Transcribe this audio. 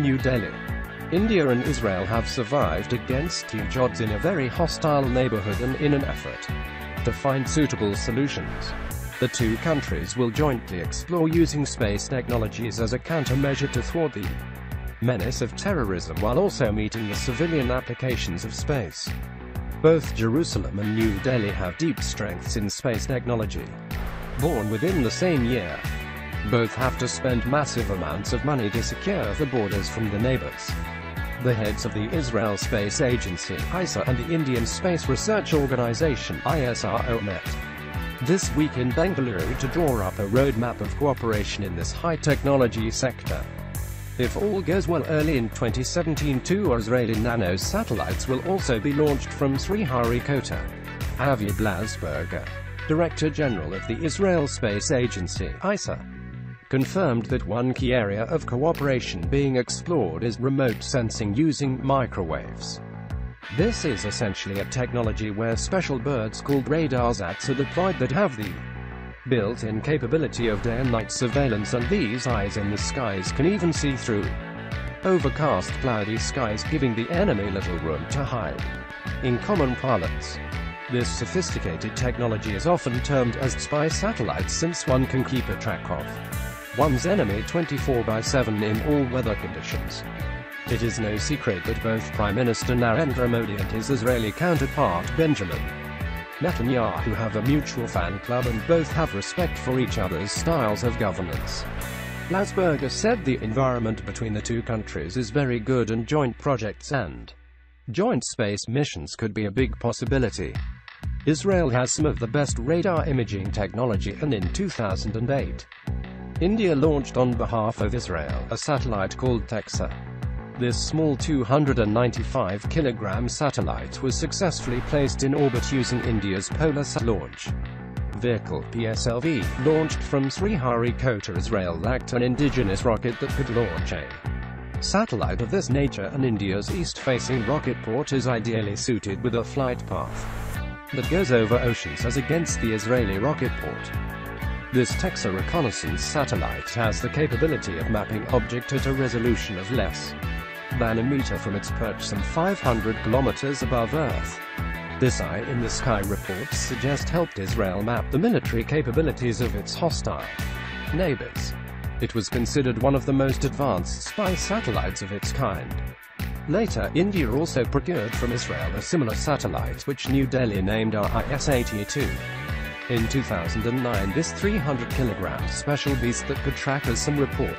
New Delhi. India and Israel have survived against huge odds in a very hostile neighborhood and in an effort to find suitable solutions. The two countries will jointly explore using space technologies as a countermeasure to thwart the menace of terrorism while also meeting the civilian applications of space. Both Jerusalem and New Delhi have deep strengths in space technology. Born within the same year, both have to spend massive amounts of money to secure the borders from the neighbors. The heads of the Israel Space Agency ISA and the Indian Space Research Organization ISRO met this week in Bengaluru to draw up a roadmap of cooperation in this high-technology sector. If all goes well early in 2017 two Israeli nano satellites will also be launched from Sriharikota. Avi Blasberger, Director General of the Israel Space Agency ISA, confirmed that one key area of cooperation being explored is remote sensing using microwaves. This is essentially a technology where special birds called radarsats are deployed that have the built-in capability of day and night surveillance and these eyes in the skies can even see through overcast cloudy skies giving the enemy little room to hide. In common parlance, this sophisticated technology is often termed as spy satellites since one can keep a track of one's enemy 24 by 7 in all weather conditions. It is no secret that both Prime Minister Narendra Modi and his Israeli counterpart Benjamin Netanyahu have a mutual fan club and both have respect for each other's styles of governance. Blasberger said the environment between the two countries is very good and joint projects and joint space missions could be a big possibility. Israel has some of the best radar imaging technology and in 2008, India launched on behalf of Israel a satellite called TecSAR. This small 295 kilogram satellite was successfully placed in orbit using India's Polar launch vehicle PSLV, launched from Sriharikota Israel lacked an indigenous rocket that could launch a satellite of this nature and India's east-facing rocket port is ideally suited with a flight path that goes over oceans as against the Israeli rocket port. This TecSAR reconnaissance satellite has the capability of mapping object at a resolution of less than a meter from its perch some 500 kilometers above Earth. This eye in the sky reports suggest helped Israel map the military capabilities of its hostile neighbors. It was considered one of the most advanced spy satellites of its kind. Later, India also procured from Israel a similar satellite which New Delhi named RISAT-2. In 2009 this 300 kg special beast that could track as some report